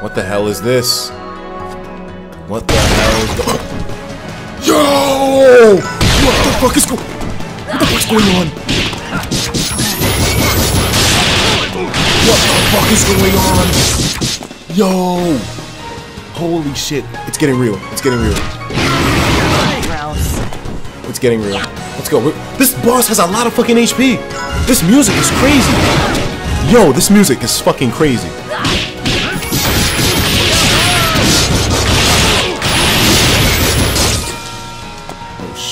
What the hell is this? What the hell is going Yo! What the fuck is going What the going on? What the fuck is going on? Yo! Holy shit. It's getting real. It's getting real. It's getting real. Let's go. This boss has a lot of fucking HP. This music is crazy. Yo, this music is fucking crazy.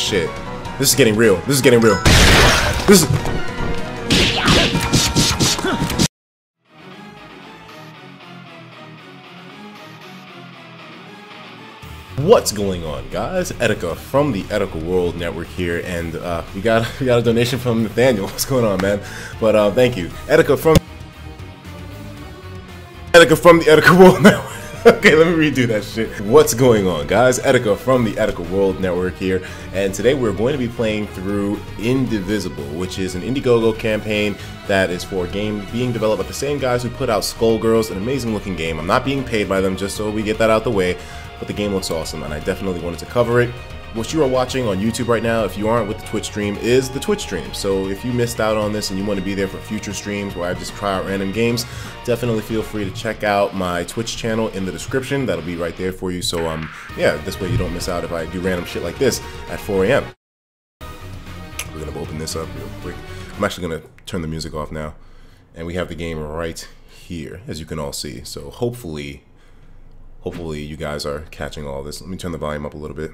Shit. This is getting real. This is getting real. This is. What's going on, guys? Etika from the Etika World Network here, and uh, we got we got a donation from Nathaniel. What's going on, man? But uh, thank you, Etika from Etika from the Etika World Network. okay, let me redo that shit. What's going on, guys? Etika from the Etika World Network here, and today we're going to be playing through Indivisible, which is an Indiegogo campaign that is for a game being developed by the same guys who put out Skullgirls, an amazing looking game. I'm not being paid by them, just so we get that out the way, but the game looks awesome, and I definitely wanted to cover it. What you are watching on YouTube right now, if you aren't with the Twitch stream, is the Twitch stream. So if you missed out on this and you want to be there for future streams where I just try out random games, definitely feel free to check out my Twitch channel in the description. That'll be right there for you. So um, yeah, this way you don't miss out if I do random shit like this at 4 a.m. We're gonna open this up real quick. I'm actually gonna turn the music off now, and we have the game right here, as you can all see. So hopefully, hopefully you guys are catching all this. Let me turn the volume up a little bit.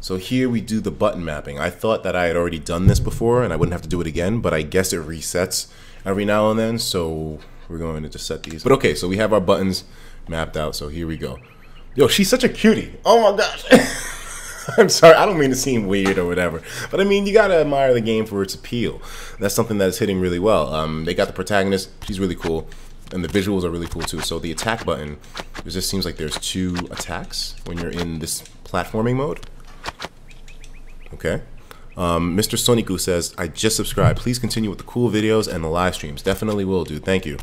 So here we do the button mapping. I thought that I had already done this before and I wouldn't have to do it again, but I guess it resets every now and then, so we're going to just set these. But okay, so we have our buttons mapped out, so here we go. Yo, she's such a cutie. Oh my gosh. I'm sorry, I don't mean to seem weird or whatever, but I mean you gotta admire the game for its appeal. That's something that's hitting really well. Um, they got the protagonist; she's really cool, and the visuals are really cool too. So the attack button, it just seems like there's two attacks when you're in this platforming mode. Okay. Um, Mr. Soniku says, I just subscribed. Please continue with the cool videos and the live streams. Definitely will, dude. Thank you.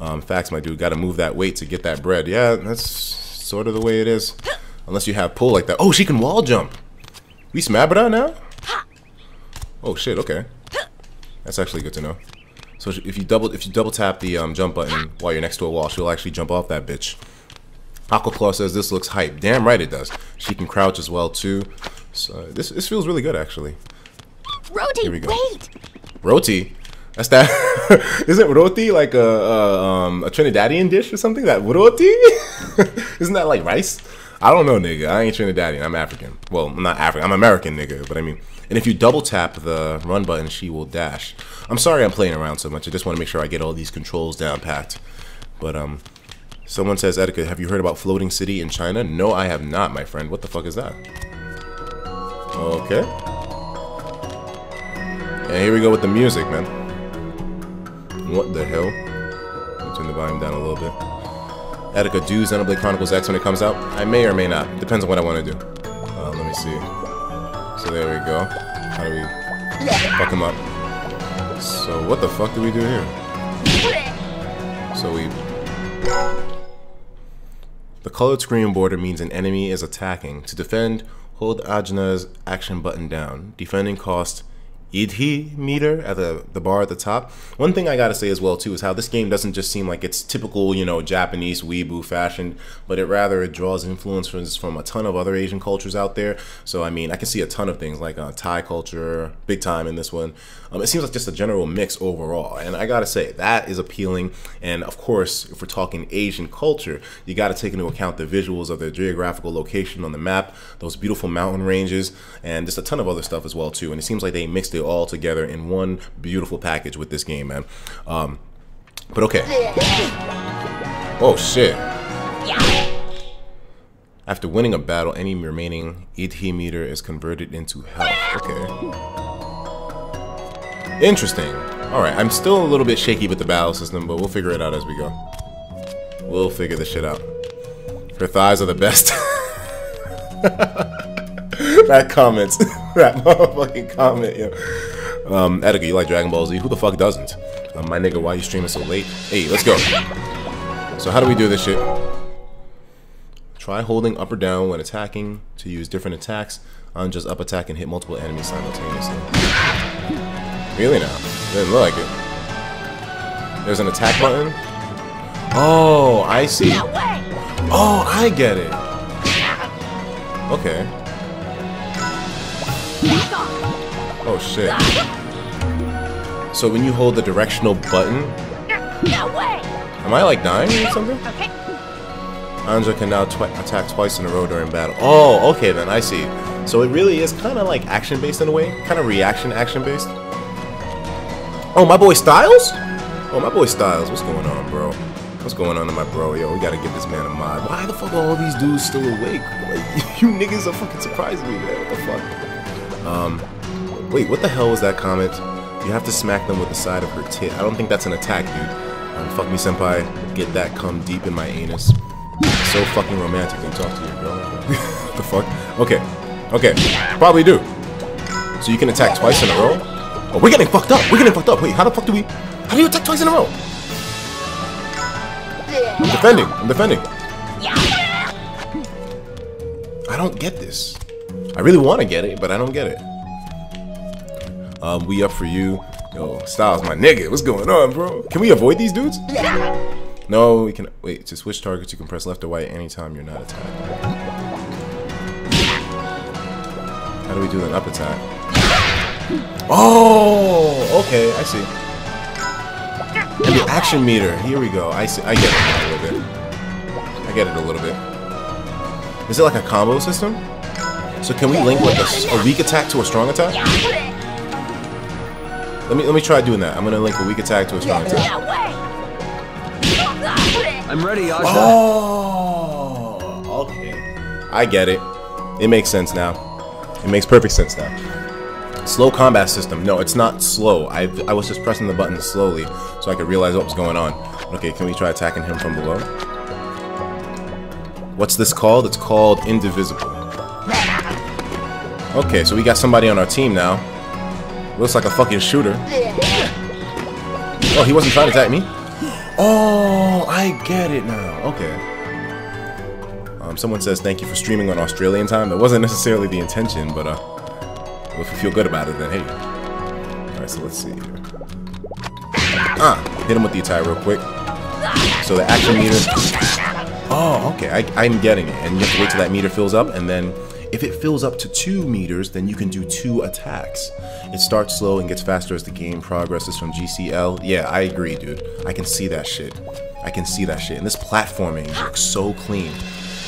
Um, facts, my dude. Got to move that weight to get that bread. Yeah, that's sort of the way it is. Unless you have pull like that. Oh, she can wall jump. We smab her now? Oh shit. Okay. That's actually good to know. So if you double if you double tap the um, jump button while you're next to a wall, she'll actually jump off that bitch. Aquaclaw says this looks hype. Damn right it does. She can crouch as well too. So this this feels really good actually. Roti, Here we go. wait! Roti. That's that. Isn't roti like a, a um a Trinidadian dish or something? That roti? Isn't that like rice? I don't know, nigga. I ain't Trinidadian. I'm African. Well, I'm not African. I'm American, nigga. But I mean, and if you double tap the run button, she will dash. I'm sorry I'm playing around so much. I just want to make sure I get all these controls down packed. But um, someone says, Etika, have you heard about Floating City in China? No, I have not, my friend. What the fuck is that? Okay. And here we go with the music, man. What the hell? Turn the volume down a little bit. Etika, do Xenoblade Chronicles X when it comes out? I may or may not. Depends on what I want to do. Uh, let me see. So there we go. How do we fuck him up? So what the fuck do we do here? So we... The colored screen border means an enemy is attacking. To defend, hold Ajna's action button down. Defending cost Iddhi meter at the, the bar at the top. One thing I gotta say as well too is how this game doesn't just seem like it's typical, you know, Japanese weeaboo fashion, but it rather it draws influences from a ton of other Asian cultures out there. So I mean, I can see a ton of things like uh, Thai culture, big time in this one. Um, it seems like just a general mix overall, and I gotta say that is appealing. And of course, if we're talking Asian culture, you gotta take into account the visuals of the geographical location on the map, those beautiful mountain ranges, and just a ton of other stuff as well too. And it seems like they mixed it all together in one beautiful package with this game, man. Um, but okay. Oh shit. After winning a battle, any remaining Iddhi meter is converted into health. Okay. Interesting. Alright, I'm still a little bit shaky with the battle system, but we'll figure it out as we go. We'll figure this shit out. Her thighs are the best. that comments. that motherfucking comment, yo. Um, Etika, you like Dragon Ball Z? Who the fuck doesn't? Um, my nigga, why you streaming so late? Hey, let's go. So how do we do this shit? Try holding up or down when attacking to use different attacks on just up attack and hit multiple enemies simultaneously. Really now? Didn't look like it. There's an attack button? Oh, I see. Oh, I get it. Okay. Oh shit. So when you hold the directional button, am I like dying or something? Okay. Anja can now attack twice in a row during battle. Oh, okay then, I see. So it really is kind of like action-based in a way? Kind of reaction action-based? Oh, my boy Styles? Oh, my boy Styles, what's going on, bro? What's going on to my bro? Yo, we gotta give this man a mod. Why the fuck are all these dudes still awake? Like, you niggas are fucking surprising me, man. What the fuck? Um, wait, what the hell was that comment? You have to smack them with the side of her tit. I don't think that's an attack, dude. Um, fuck me, senpai. Get that come deep in my anus. so fucking romantic to talk to your girl. the fuck? Okay. Okay. Probably do. So you can attack twice in a row? Oh, we're getting fucked up. We're getting fucked up. Wait, how the fuck do we... How do you attack twice in a row? I'm defending. I'm defending. I don't get this. I really want to get it, but I don't get it. Um, we up for you. Yo, Styles, my nigga. What's going on, bro? Can we avoid these dudes? No, we can. Wait, to switch targets, you can press left or right anytime you're not attacked. How do we do an up attack? Oh, okay, I see. And the action meter. Here we go. I see. I get it a little bit. I get it a little bit. Is it like a combo system? So can we link like a, a weak attack to a strong attack? Let me let me try doing that. I'm gonna link a weak attack to a strong attack. I'm ready, Aja. Oh, okay. I get it. It makes sense now. It makes perfect sense now. Slow combat system. No, it's not slow. I I was just pressing the button slowly so I could realize what was going on. Okay, can we try attacking him from below? What's this called? It's called Indivisible. Okay, so we got somebody on our team now. Looks like a fucking shooter. Oh, he wasn't trying to attack me? Oh, I get it now. Okay. Um, someone says thank you for streaming on Australian time. That wasn't necessarily the intention, but uh, well, if you feel good about it, then hey. Alright, so let's see here. Ah, hit him with the attack real quick. So the action meter... Oh, okay, I, I'm getting it. And you have to wait till that meter fills up, and then if it fills up to 2 meters, then you can do 2 attacks. It starts slow and gets faster as the game progresses from GCL. Yeah, I agree, dude. I can see that shit. I can see that shit. And this platforming looks so clean.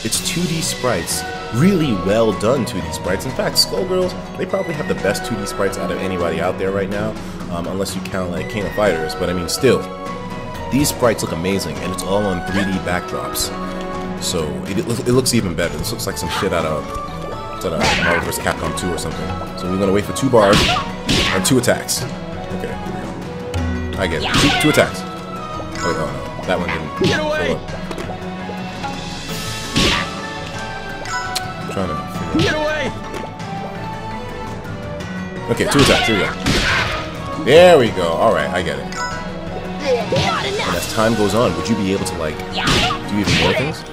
It's 2D sprites. Really well done 2D sprites. In fact, Skullgirls, they probably have the best 2D sprites out of anybody out there right now. Um, unless you count like King of Fighters. But I mean, still. These sprites look amazing, and it's all on 3D backdrops. So, it, it, it looks even better. This looks like some shit out of to the Marvel vs. Capcom 2 or something. So we're gonna wait for two bars and two attacks. Okay, here we go. I get it. Two, two attacks. Oh, no. That one didn't. Get away! I'm trying to figure Get away! Okay, two attacks. Here we go. There we go. Alright, I get it. And as time goes on, would you be able to, like, do even more things?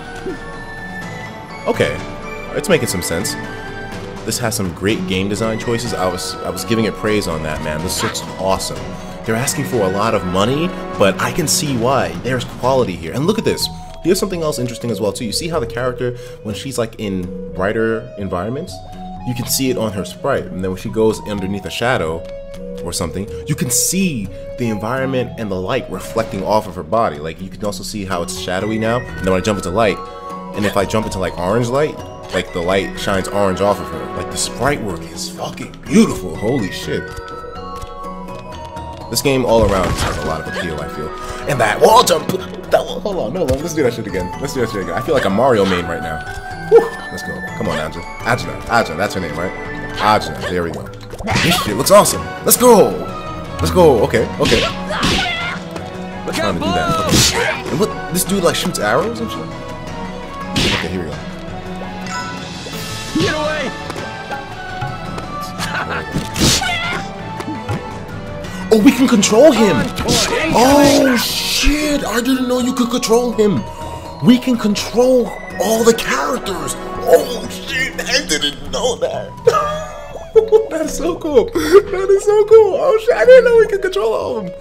Okay. It's making some sense. This has some great game design choices. I was I was giving it praise on that, man. This looks awesome. They're asking for a lot of money, but I can see why. There's quality here. And look at this. Here's something else interesting as well too. You see how the character, when she's like in brighter environments, you can see it on her sprite. And then when she goes underneath a shadow or something, you can see the environment and the light reflecting off of her body. Like you can also see how it's shadowy now. And then when I jump into light, and if I jump into like orange light, like the light shines orange off of her. Like the sprite work is fucking beautiful. Holy shit. This game all around has a lot of appeal, I feel. And that wall jump! That wall, hold on, no, let's do that shit again. Let's do that shit again. I feel like a Mario main right now. Whew, let's go. Come on, Ajna. Ajna. Ajna, that's her name, right? Ajna, there we go. This shit looks awesome. Let's go! Let's go, okay, okay. I'm trying to do that. And what, this dude like shoots arrows and shit? Okay, here we go. Get away! Oh, we can control him! Oh, shit! I didn't know you could control him! we can control all the characters. Oh shit, I didn't know that. that is so cool. That is so cool. Oh shit, I didn't know we could control all of them.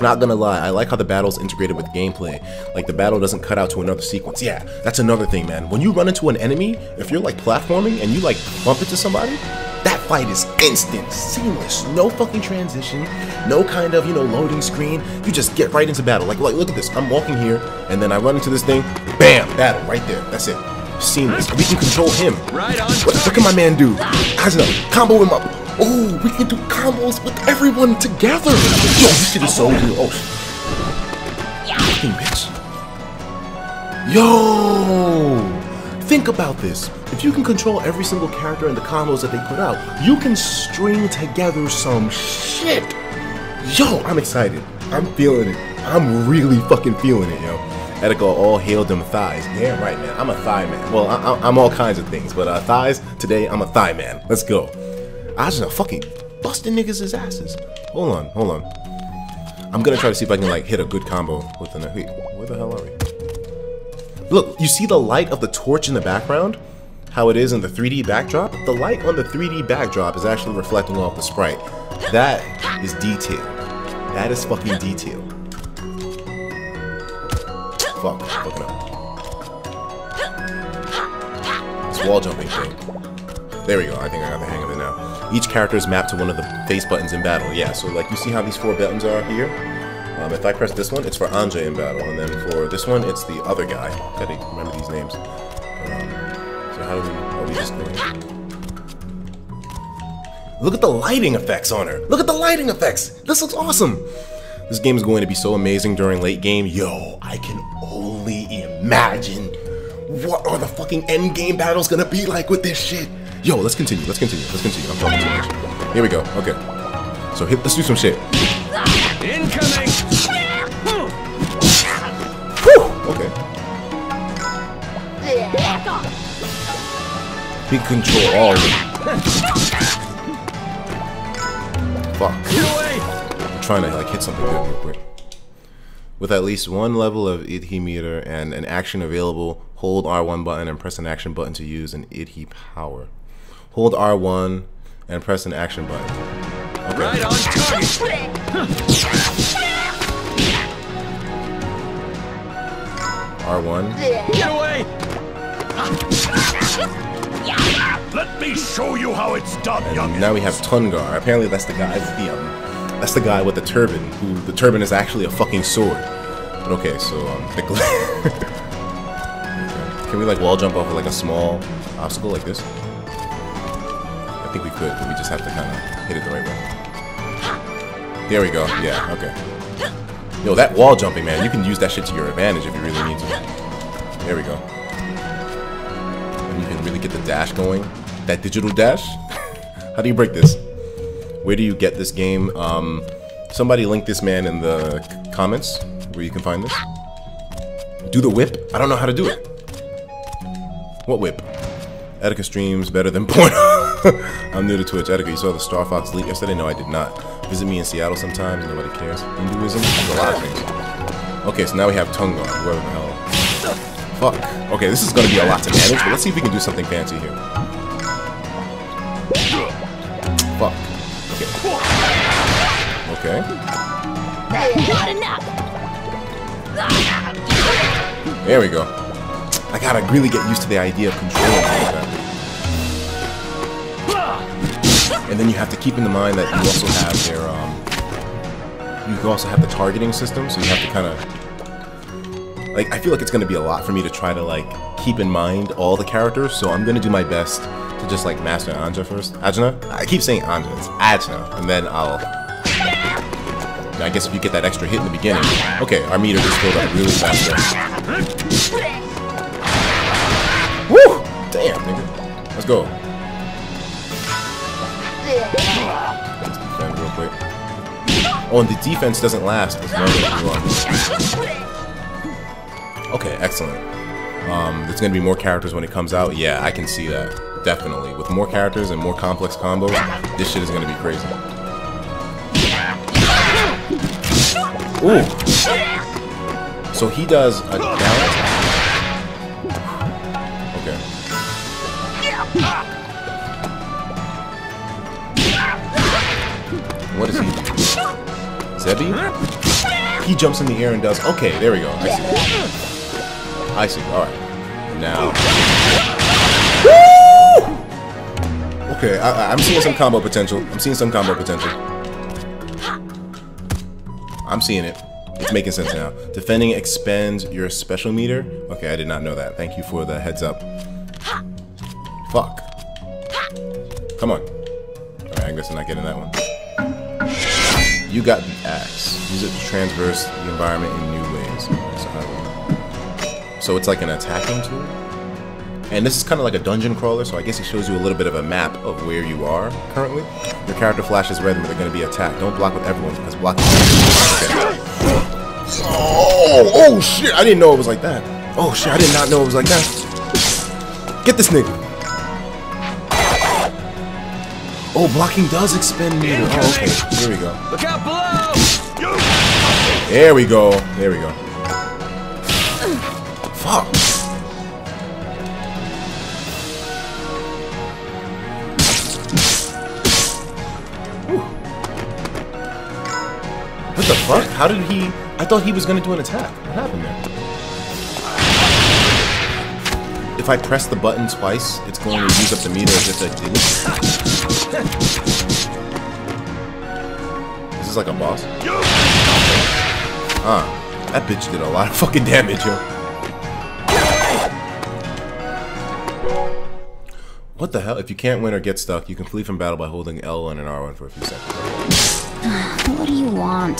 Not gonna lie, I like how the battle's integrated with gameplay. Like the battle doesn't cut out to another sequence. Yeah, that's another thing, man. When you run into an enemy, if you're like platforming and you like bump into somebody, that fight is instant, seamless, no fucking transition, no kind of, you know, loading screen. You just get right into battle. Like, like look at this. I'm walking here, and then I run into this thing, bam, battle, right there. That's it. Seamless. We can control him. Right on. What, what can my man do? Asuna, combo him up. Oh, we can do combos with everyone together. Yo, this shit is so good. Oh, fucking bitch. Yo, think about this. If you can control every single character and the combos that they put out, you can string together some shit. Yo, I'm excited. I'm feeling it. I'm really fucking feeling it, yo. Etika all hail them thighs. Damn right, man. I'm a thigh man. Well, I, am all kinds of things, but uh, thighs, today I'm a thigh man. Let's go. I just fucking busting niggas' asses. Hold on, hold on. I'm gonna try to see if I can like hit a good combo with the. Wait, where the hell are we? Look, you see the light of the torch in the background? How it is in the 3D backdrop? The light on the 3D backdrop is actually reflecting off the sprite. That is detail. That is fucking detail. Fuck, fucking up. Wall jumping thing. There we go, I think I got the hang of it now. Each character is mapped to one of the face buttons in battle. Yeah, so like you see how these four buttons are here? Um, if I press this one, it's for Ange in battle, and then for this one, it's the other guy. Gotta remember these names. Um, so how do we, are we just going? Look at the lighting effects on her! Look at the lighting effects! This looks awesome! This game is going to be so amazing during late game. Yo, I can only imagine what are the fucking end game battles gonna be like with this shit. Yo, let's continue. Let's continue. Let's continue. I'm talking too much. Here we go. Okay. So hit. Let's do some shit. Incoming. Whew. Okay. We control all of. Fuck. I'm trying to like hit something good real quick. With at least one level of Iddhi meter and an action available, hold R1 button and press an action button to use an Iddhi power. Hold R1 and press an action button. Okay. Right on target. R1. Get away! Let me show you how it's done, and young. Now we have Tungar. Apparently, that's the guy. That's the um, that's the guy with the turban. Who the turban is actually a fucking sword. But okay, so um, Can we like wall jump off of like a small obstacle like this? I think we could, but we just have to kind of hit it the right way. There we go. Yeah, okay. Yo, that wall jumping, man, you can use that shit to your advantage if you really need to. There we go. And you can really get the dash going. That digital dash? How do you break this? Where do you get this game? Um, somebody link this man in the comments where you can find this. Do the whip? I don't know how to do it. What whip? Etika streams better than porn. I'm new to Twitch. Etika, you saw the Star Fox leak yesterday? No, I did not. Visit me in Seattle sometimes. Nobody cares. Hinduism? There's a lot of things. Okay, so now we have Tungar, whoever the hell. Fuck. Okay, this is gonna be a lot to manage, but let's see if we can do something fancy here. Fuck. Okay. Okay. There we go. I gotta really get used to the idea of controlling then you have to keep in the mind that you also have their, um, you also have the targeting system, so you have to kind of, like, I feel like it's gonna be a lot for me to try to, like, keep in mind all the characters, so I'm gonna do my best to just, like, master Anja first. Ajna? I keep saying Anja, it's Ajna, and then I'll I guess if you get that extra hit in the beginning. Okay, our meter just filled up really fast. Woo! Damn, nigga. Let's go. Real quick. Oh, and the defense doesn't last as long as you are. Okay, excellent. Um, there's gonna be more characters when it comes out. Yeah, I can see that. Definitely. With more characters and more complex combos, this shit is gonna be crazy. Ooh. So he does a down Zebi? He jumps in the air and does. Okay, there we go. I see. I see. All right. Now. Woo! Okay, I, I'm seeing some combo potential. I'm seeing some combo potential. I'm seeing it. It's making sense now. Defending expands your special meter. Okay, I did not know that. Thank you for the heads up. Fuck. Come on. Alright, I guess I'm not getting that one. You got the axe. Use it to transverse the environment in new ways. So, so it's like an attacking tool? And this is kind of like a dungeon crawler, so I guess it shows you a little bit of a map of where you are currently. Your character flashes red when they're going to be attacked. Don't block with everyone, because blocking... Oh, oh shit, I didn't know it was like that. Oh shit, I did not know it was like that. Get this nigga. Oh, blocking does expend meter. Oh, okay. Here we go. Look out below! There we go. There we go. Fuck. What the fuck? How did he... I thought he was gonna do an attack. What happened there? If I press the button twice, it's going to use up the meter as if I didn't. This is this like a boss? Ah, that bitch did a lot of fucking damage, yo. What the hell? If you can't win or get stuck, you can flee from battle by holding L1 and R1 for a few seconds. What do you want?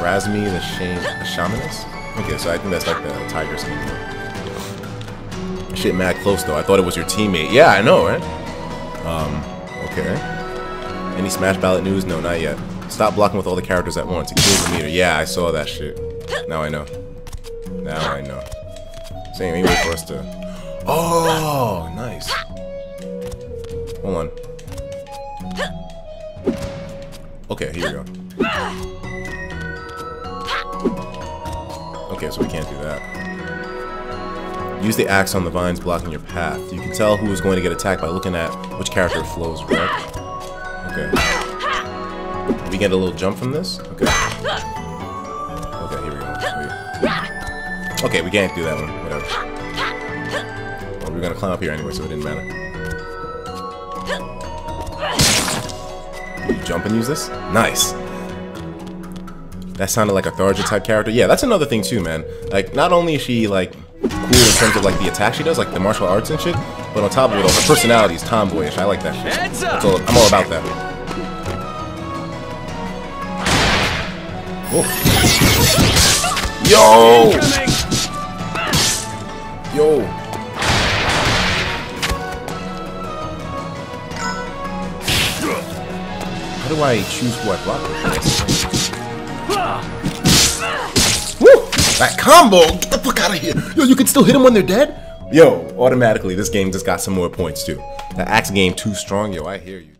Razmi the Shame the Shamanist? Okay, so I think that's like the tiger skin. Shit mad close though. I thought it was your teammate. Yeah, I know, right? Um, okay. Any Smash Ballot news? No, not yet. Stop blocking with all the characters at once. It kills the meter. Yeah, I saw that shit. Now I know. Now I know. Same, maybe for us to. Oh, nice. Hold on. Okay, here we go. Okay, so we can't do that. Use the axe on the vines blocking your path. You can tell who is going to get attacked by looking at which character flows red. Okay. We get a little jump from this? Okay. Okay, here we go. Wait. Okay, we can't do that one. Whatever. Well, we're gonna climb up here anyway, so it didn't matter. You jump and use this? Nice. That sounded like a Tharja type character. Yeah, that's another thing too, man. Like, not only is she like cool in terms of like the attack she does, like the martial arts and shit, but on top of it all, her personality is tomboyish. I like that shit. Heads! That's all, I'm all about that. Whoa. Yo! Yo! How do I choose who I block with? Woo! That combo! Get the fuck out of here! Yo, you can still hit them when they're dead? Yo, automatically, this game just got some more points too. The axe game too strong, yo, I hear you.